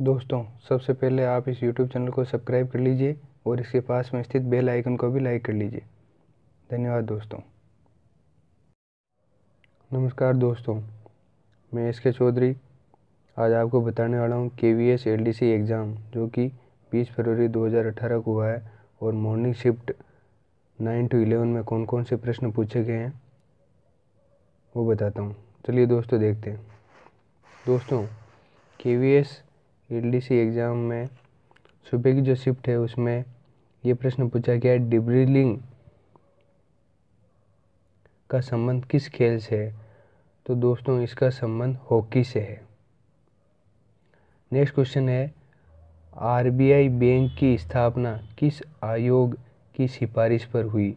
दोस्तों, सबसे पहले आप इस YouTube चैनल को सब्सक्राइब कर लीजिए और इसके पास में स्थित बेल आइकन को भी लाइक कर लीजिए। धन्यवाद दोस्तों। नमस्कार दोस्तों, मैं एस के चौधरी। आज आपको बताने वाला हूँ K V S L D C exam जो कि 20 फरवरी 2018 को हुआ है और मॉर्निंग शिफ्ट 9 टू 11 में कौन कौन से प्रश्न पूछे गए हैं, वो बताता हूँ। चलिए दोस्तों देखते हैं। दोस्तों K V S L D C exam में, सुबह की जो शिफ्ट है उसमें ये प्रश्न पूछा गया है डिब्रिलिंग का संबंध किस खेल से है? तो दोस्तों, इसका संबंध हॉकी से है। नेक्स्ट क्वेश्चन है, आरबीआई बैंक की स्थापना किस आयोग की सिफारिश पर हुई?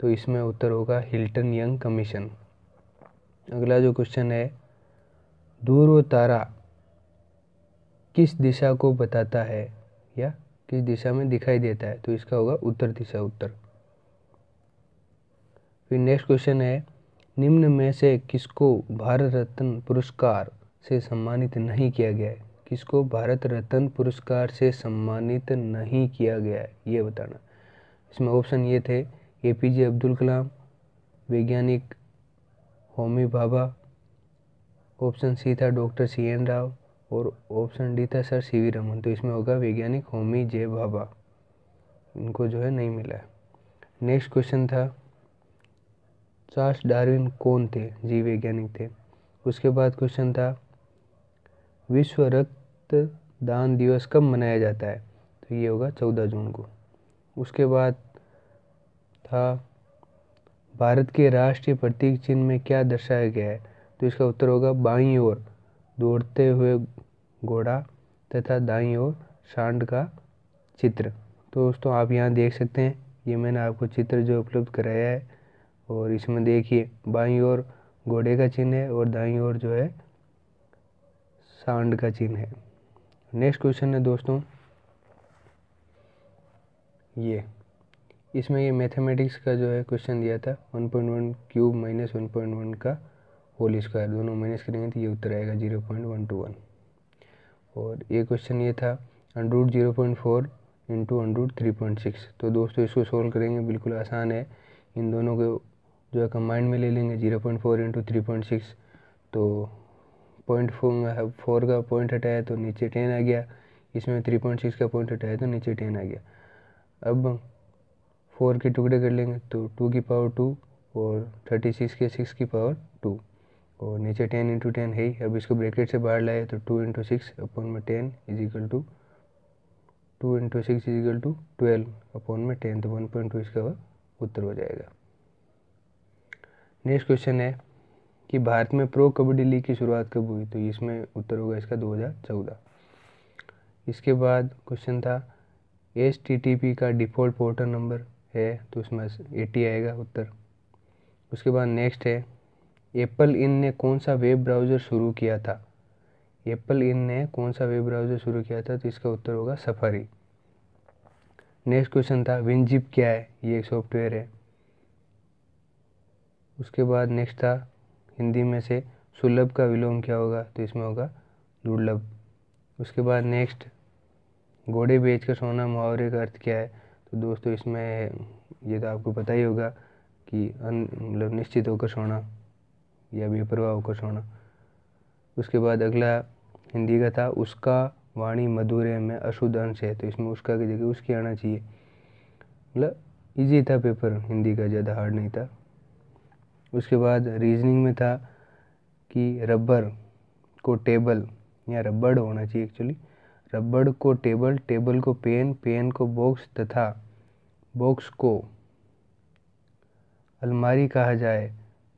तो इसमें उत्तर होगा, हिल्टन यंग कमीशन। अगला जो क्वेश्चन है ध्रुव तारा किस दिशा को बताता है? या किस दिशा में दिखाई देता है? तो इसका होगा उत्तर दिशा उत्तर। फिर नेक्स्ट क्वेश्चन है, निम्न में से किसको भारत रत्न पुरस्कार से सम्मानित नहीं किया गया है? किसको भारत रत्न पुरस्कार से सम्मानित नहीं किया गया है? ये बताना। इसमें ऑप्शन ये थे ए पी जे अब्दुल कलाम वैज्ञानिक होमी भाभा ऑप्शन सी था डॉक्टर सी एन राव और ऑप्शन डी था सर सी वी रमन तो इसमें होगा वैज्ञानिक होमी जे भाभा इनको जो है नहीं मिला है। नेक्स्ट क्वेश्चन था चार्ल्स डार्विन कौन थे? जीव वैज्ञानिक थे। उसके बाद क्वेश्चन था, विश्व रक्त दान दिवस कब मनाया जाता है? तो ये होगा चौदह जून को। उसके बाद था, भारत के राष्ट्रीय प्रतीक चिन्ह में क्या दर्शाया गया है? तो इसका उत्तर होगा बाई ओर, दौड़ते हुए घोड़ा तथा दाई ओर सांड का चित्र। तो दोस्तों, आप यहाँ देख सकते हैं, ये मैंने आपको चित्र जो उपलब्ध कराया है, और इसमें देखिए, बाई ओर घोड़े का चिन्ह है और दाई ओर जो है सांड का चिन्ह है। नेक्स्ट क्वेश्चन है दोस्तों, ये। इसमें ये मैथमेटिक्स का जो है क्वेश्चन दिया था 1.1 cube minus one point one का होल स्क्वायर, दोनों माइनस करेंगे तो ये उत्तर आएगा zero point one two one. और ये क्वेश्चन ये था under root zero point four into under root three point six तो दोस्तों, इसको सोल्व करेंगे, बिल्कुल आसान है। इन दोनों को जो है कंबाइंड में ले लेंगे zero point four into three point six तो पॉइंट फोर का पॉइंट हटाया तो नीचे टेन आ गया। इसमें थ्री पॉइंट सिक्स का पॉइंट हटाया तो नीचे टेन आ गया। अब फोर के टुकड़े कर लेंगे तो टू की पावर टू और थर्टी सिक्स के सिक्स की पावर टू और नीचे टेन इंटू टेन है ही। अब इसको ब्रैकेट से बाहर लाए तो टू इंटू सिक्स अपॉन में ten is equal to two into six is equal to twelve upon में टेन तो वन पॉइंट टू इसका उत्तर हो जाएगा। नेक्स्ट क्वेश्चन है कि भारत में प्रो कबड्डी लीग की शुरुआत कब हुई? तो इसमें उत्तर होगा इसका 2014 इसके बाद क्वेश्चन था एच का डिफ़ॉल्ट पोर्टल नंबर है तो उसमें एटी आएगा उत्तर। उसके बाद नेक्स्ट है एप्पल इन ने कौन सा वेब ब्राउज़र शुरू किया था? एप्पल इन ने कौन सा वेब ब्राउज़र शुरू किया था? तो इसका उत्तर होगा सफारी नेक्स्ट क्वेश्चन था विनजिप क्या है? ये एक सॉफ्टवेयर है। उसके बाद नेक्स्ट था, हिंदी में से सुलभ का विलोम क्या होगा? तो इसमें होगा दुर्लभ। उसके बाद नेक्स्ट घोड़े बेच कर सोना मुहावरे का अर्थ क्या है? तो दोस्तों, इसमें ये तो आपको पता ही होगा कि मतलब निश्चित होकर सोना। या बेपरवाह होकर सोना। उसके बाद अगला हिंदी का था, उसका वाणी मधुर है में अशुद्ध अंश है तो इसमें उसका की जगह उसकी आना चाहिए। मतलब इजी था पेपर हिंदी का ज़्यादा हार्ड नहीं था। उसके बाद रीजनिंग में था कि रबर को टेबल या रबड़ होना चाहिए एक्चुअली रबड़ को टेबल टेबल को पेन पेन को बॉक्स तथा बॉक्स को अलमारी कहा जाए।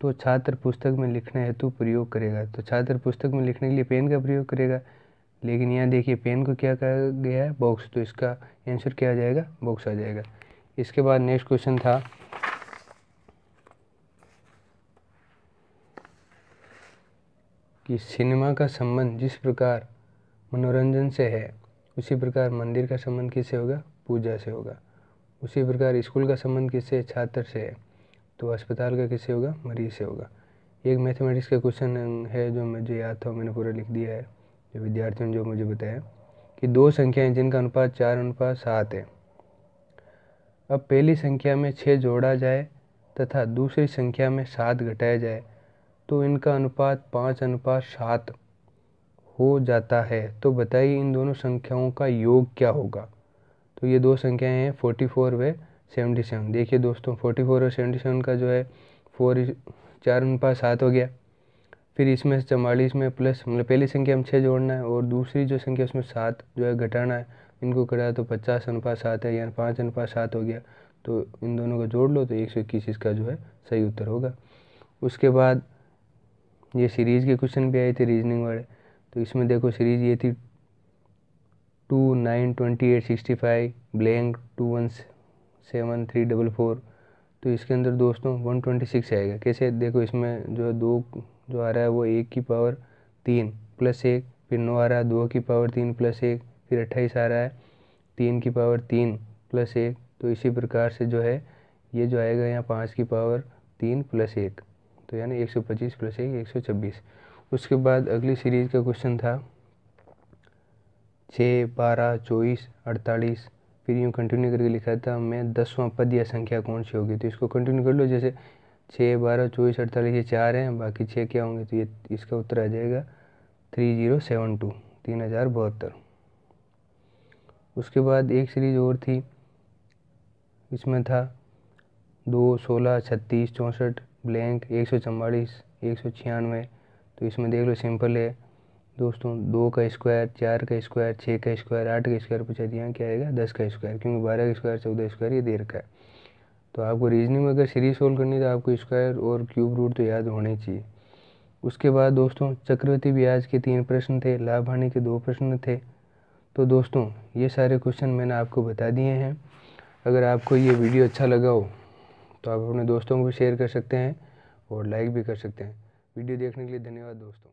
तो छात्र पुस्तक में लिखने हेतु प्रयोग करेगा। तो छात्र पुस्तक में लिखने के लिए पेन का प्रयोग करेगा। लेकिन यहाँ देखिए, पेन को क्या कहा गया है? बॉक्स। तो इसका आंसर क्या आ जाएगा? बॉक्स आ जाएगा। इसके बाद नेक्स्ट क्वेश्चन था। कि सिनेमा का संबंध जिस प्रकार मनोरंजन से है, उसी प्रकार मंदिर का संबंध किससे होगा? पूजा से होगा। उसी प्रकार स्कूल का संबंध किससे छात्र से है। तो अस्पताल का किससे होगा? मरीज़ से होगा। एक मैथमेटिक्स का क्वेश्चन है जो मुझे याद था, मैंने पूरा लिख दिया है। जो विद्यार्थियों ने जो मुझे बताया कि दो संख्याएँ जिनका अनुपात चार, अनुपात सात है। अब पहली संख्या में छः जोड़ा जाए तथा दूसरी संख्या में सात घटाया जाए तो इनका अनुपात पाँच, अनुपात सात हो जाता है। तो बताइए इन दोनों संख्याओं का योग क्या होगा? तो ये दो संख्याएँ हैं फोर्टी फोर व सेवेंटी सेवन। देखिए दोस्तों, फोर्टी फोर और सेवेंटी सेवन का जो है, फोर चार अनुपात सात हो गया। फिर इसमें से चवालीस में प्लस मतलब पहली संख्या में छः जोड़ना है और दूसरी जो संख्या उसमें सात जो है घटाना है, इनको कटा तो पचास अनुपात सात है, यानी पाँच अनुपात सात हो गया। तो इन दोनों को जोड़ लो तो एक सौ इक्कीस इसका जो है सही उत्तर होगा। उसके बाद ये सीरीज़ के क्वेश्चन भी आए थे रीजनिंग वाले। तो इसमें देखो सीरीज़ ये थी two nine twenty eight sixty five, blank two one seven three double four. तो इसके अंदर दोस्तों वन ट्वेंटी सिक्स आएगा। कैसे? देखो इसमें जो है दो, जो आ रहा है वो एक की पावर तीन प्लस एक, फिर नौ आ रहा है दो की पावर तीन प्लस एक, फिर अट्ठाईस आ रहा है तीन की पावर तीन प्लस एक। तो इसी प्रकार से जो है, ये जो आएगा यहाँ पाँच की पावर तीन प्लस एक। तो यानी एक सौ पच्चीस प्लस एक एक सौ छब्बीस। उसके बाद अगली सीरीज़ का क्वेश्चन था, छः बारह चौबीस अड़तालीस। फिर यूँ कंटिन्यू करके लिखा था, मैं दसवां पद या संख्या कौन सी होगी? तो इसको कंटिन्यू कर लो, जैसे छः बारह, चौबीस, अड़तालीस, ये चार हैं, बाकी छः क्या होंगे? तो ये, इसका उत्तर आ जाएगा थ्री ज़ीरो सेवन टू तीन हज़ार बहत्तर। उसके बाद एक सीरीज़ और थी, इसमें था दो, सोलह, छत्तीस, चौंसठ ब्लैंक एक सौ चवालीस, एक सौ छियानवे। तो इसमें देख लो सिंपल है। दोस्तों, दो का स्क्वायर चार का स्क्वायर छः का स्क्वायर आठ का स्क्वायर पूछा यहाँ क्या आएगा? दस का स्क्वायर क्योंकि बारह का स्क्वायर चौदह स्क्वायर ये दे रखा है। तो आपको रीजनिंग में अगर सीरीज़ सोल्व करनी है तो आपको स्क्वायर और क्यूब रूट तो याद होने चाहिए। उसके बाद दोस्तों चक्रवर्ती ब्याज के तीन प्रश्न थे, लाभ हानि के दो प्रश्न थे। तो दोस्तों, ये सारे क्वेश्चन मैंने आपको बता दिए हैं। अगर आपको ये वीडियो अच्छा लगा हो तो आप अपने दोस्तों को भी शेयर कर सकते हैं और लाइक भी कर सकते हैं। वीडियो देखने के लिए धन्यवाद दोस्तों।